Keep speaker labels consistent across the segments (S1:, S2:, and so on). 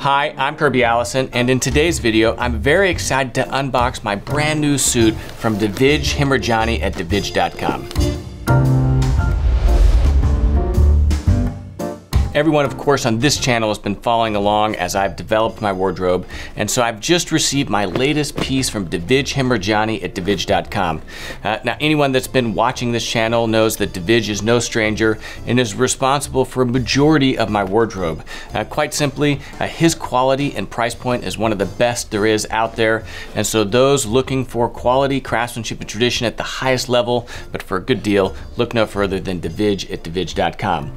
S1: Hi, I'm Kirby Allison, and in today's video, I'm very excited to unbox my brand new suit from Divij Hemrajani at Divij.com. Everyone, of course, on this channel has been following along as I've developed my wardrobe, and so I've just received my latest piece from Divij Hemrajani at Divij.com. Uh, now, anyone that's been watching this channel knows that Divij is no stranger and is responsible for a majority of my wardrobe. Uh, quite simply, uh, his quality and price point is one of the best there is out there, and so those looking for quality, craftsmanship, and tradition at the highest level, but for a good deal, look no further than Divij at Divij.com.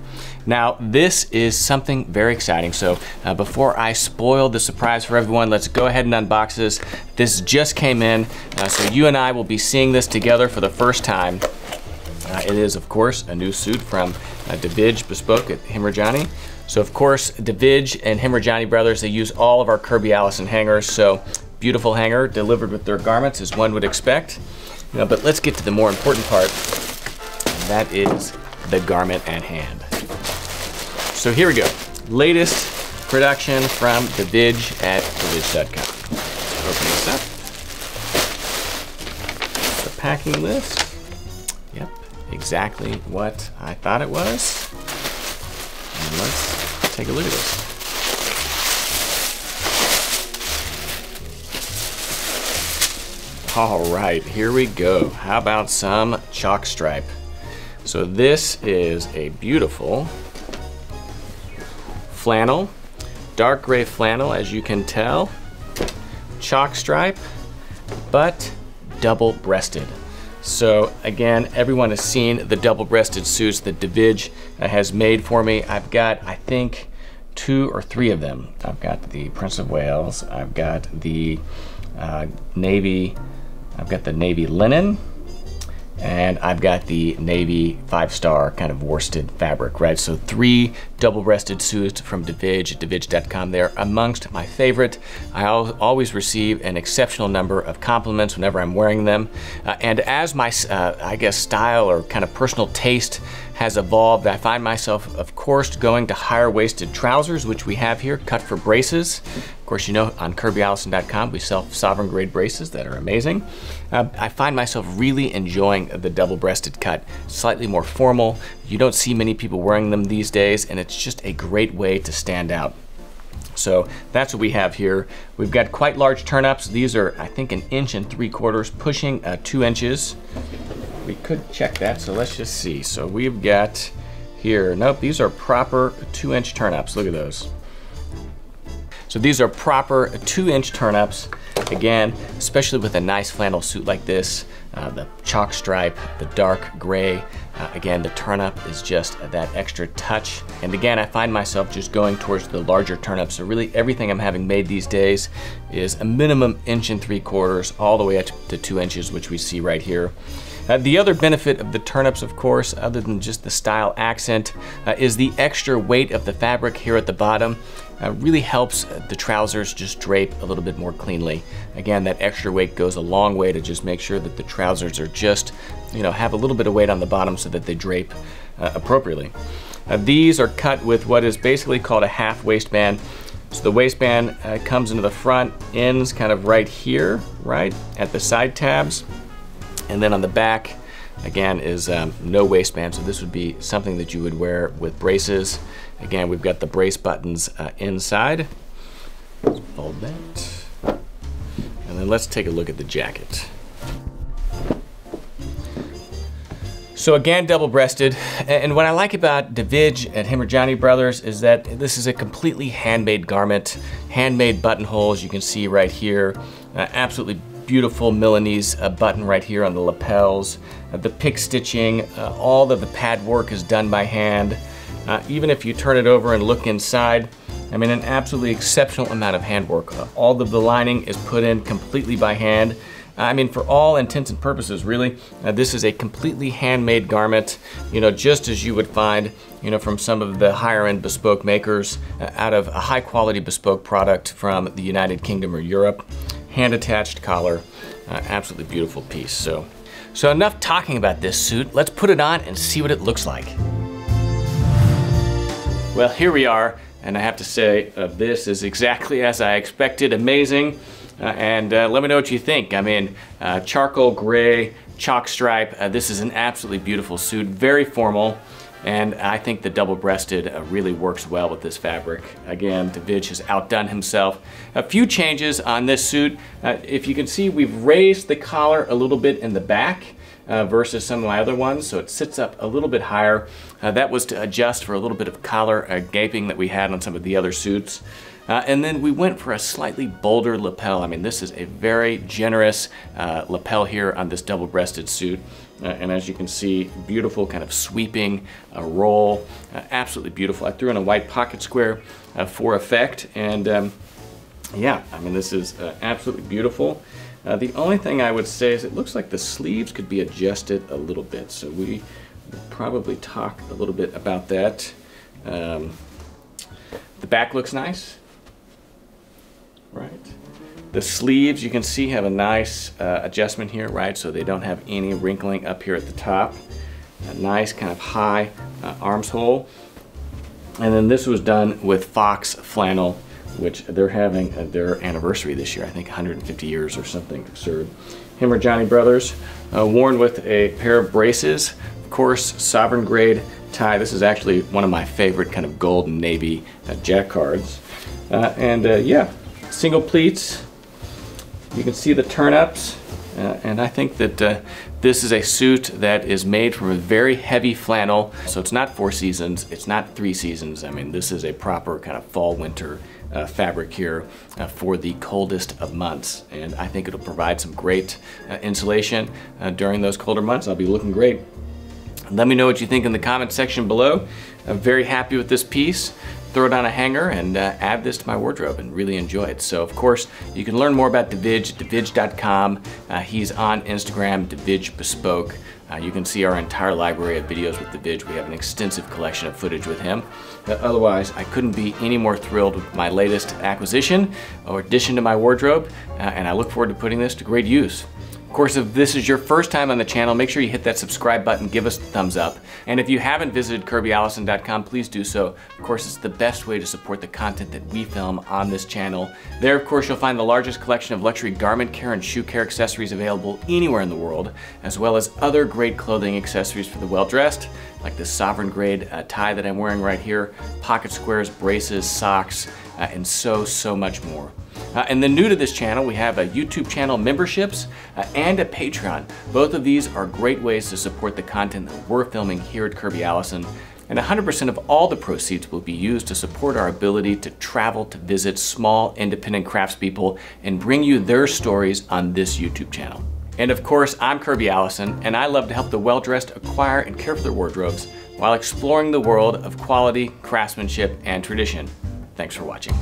S1: Now, this is something very exciting. So uh, before I spoil the surprise for everyone, let's go ahead and unbox this. This just came in, uh, so you and I will be seeing this together for the first time. Uh, it is, of course, a new suit from uh, Divij Bespoke at Hemrajani. So, of course, Divij and Hemrajani Brothers, they use all of our Kirby Allison hangers. So, beautiful hanger delivered with their garments, as one would expect. But let's get to the more important part, that is the garment at hand. So here we go. Latest production from Divij at Divij.com. Open this up. The packing list. Yep, exactly what I thought it was. And let's take a look at this. All right, here we go. How about some chalk stripe? So this is a beautiful flannel, dark gray flannel as you can tell, chalk stripe, but double-breasted. So again, everyone has seen the double-breasted suits that Divij has made for me. I've got, I think, two or three of them. I've got the Prince of Wales, I've got the uh, Navy, I've got the Navy linen, and I've got the navy five-star kind of worsted fabric, right? So three double-breasted suits from Divij at Divij.com. They're amongst my favorite. I always receive an exceptional number of compliments whenever I'm wearing them. Uh, and as my, uh, I guess, style or kind of personal taste has evolved, I find myself, of course, going to higher waisted trousers, which we have here, cut for braces. Of course, you know on KirbyAllison.com we sell sovereign grade braces that are amazing. Uh, I find myself really enjoying the double breasted cut, slightly more formal. You don't see many people wearing them these days, and it's just a great way to stand out. So that's what we have here. We've got quite large turnups. These are, I think, an inch and three quarters, pushing uh, two inches we could check that, so let's just see. So we've got here, nope, these are proper two inch turnups. Look at those. So these are proper two inch turnups. Again, especially with a nice flannel suit like this, uh, the chalk stripe, the dark gray. Uh, again, the turnup is just that extra touch. And again, I find myself just going towards the larger turnup. So really everything I'm having made these days is a minimum inch and three quarters all the way up to two inches, which we see right here. Uh, the other benefit of the turnups, of course, other than just the style accent, uh, is the extra weight of the fabric here at the bottom. Uh, really helps the trousers just drape a little bit more cleanly. Again, that extra weight goes a long way to just make sure that the trousers are just, you know, have a little bit of weight on the bottom so that they drape uh, appropriately. Uh, these are cut with what is basically called a half waistband. So the waistband uh, comes into the front, ends kind of right here, right, at the side tabs. And then on the back, again, is um, no waistband. So this would be something that you would wear with braces. Again, we've got the brace buttons uh, inside. Let's fold that. And then let's take a look at the jacket. So again, double-breasted. And what I like about Divij and Hemrajani Brothers is that this is a completely handmade garment. Handmade buttonholes, you can see right here. Uh, absolutely beautiful Milanese uh, button right here on the lapels. Uh, the pick stitching, uh, all of the pad work is done by hand. Uh, even if you turn it over and look inside, I mean, an absolutely exceptional amount of handwork. Uh, all of the lining is put in completely by hand. I mean, for all intents and purposes, really, uh, this is a completely handmade garment, you know, just as you would find, you know, from some of the higher end bespoke makers out of a high quality bespoke product from the United Kingdom or Europe hand attached collar. Uh, absolutely beautiful piece. So, so enough talking about this suit. Let's put it on and see what it looks like. Well, here we are. And I have to say, uh, this is exactly as I expected, amazing. Uh, and uh, let me know what you think. I mean, uh, charcoal gray, chalk stripe, uh, this is an absolutely beautiful suit, very formal. And I think the double-breasted uh, really works well with this fabric. Again, Divij has outdone himself. A few changes on this suit. Uh, if you can see, we've raised the collar a little bit in the back. Uh, versus some of my other ones, so it sits up a little bit higher. Uh, that was to adjust for a little bit of collar uh, gaping that we had on some of the other suits. Uh, and then we went for a slightly bolder lapel. I mean, this is a very generous uh, lapel here on this double-breasted suit. Uh, and as you can see, beautiful kind of sweeping uh, roll, uh, absolutely beautiful. I threw in a white pocket square uh, for effect, and um, yeah, I mean, this is absolutely beautiful. the only thing I would say is it looks like the sleeves could be adjusted a little bit, so we probably talk a little bit about that. Um, the back looks nice. The sleeves, you can see, have a nice uh, adjustment here, right? So they don't have any wrinkling up here at the top. A nice kind of high uh, arms hole. And then this was done with Fox flannel, which they're having uh, their anniversary this year, I think 150 years or something absurd. Hemrajani Brothers, uh, worn with a pair of braces. Of course, sovereign grade tie. This is actually one of my favorite kind of gold and navy uh, jacquards. Uh, and uh, yeah, single pleats. You can see the turn-ups. Uh, and I think that uh, this is a suit that is made from a very heavy flannel. So it's not four seasons, it's not three seasons. I mean, this is a proper kind of fall winter uh, fabric here uh, for the coldest of months. And I think it'll provide some great uh, insulation uh, during those colder months. I'll be looking great. Let me know what you think in the comment section below. I'm very happy with this piece throw it on a hanger and uh, add this to my wardrobe and really enjoy it. So of course, you can learn more about Divij, divij.com. Uh, he's on Instagram, Divij Bespoke. Uh, you can see our entire library of videos with Divij. We have an extensive collection of footage with him. Uh, otherwise, I couldn't be any more thrilled with my latest acquisition or addition to my wardrobe, uh, and I look forward to putting this to great use. Of course, if this is your first time on the channel, make sure you hit that subscribe button, give us a thumbs up. And if you haven't visited KirbyAllison.com, please do so. Of course, it's the best way to support the content that we film on this channel. There, of course, you'll find the largest collection of luxury garment care and shoe care accessories available anywhere in the world, as well as other great clothing accessories for the well-dressed, like the sovereign grade uh, tie that I'm wearing right here, pocket squares, braces, socks, uh, and so, so much more. Uh, and then new to this channel, we have a YouTube channel memberships uh, and a Patreon. Both of these are great ways to support the content that we're filming here at Kirby Allison. And 100% of all the proceeds will be used to support our ability to travel to visit small independent craftspeople and bring you their stories on this YouTube channel. And of course, I'm Kirby Allison, and I love to help the well-dressed acquire and care for their wardrobes while exploring the world of quality, craftsmanship, and tradition. Thanks for watching.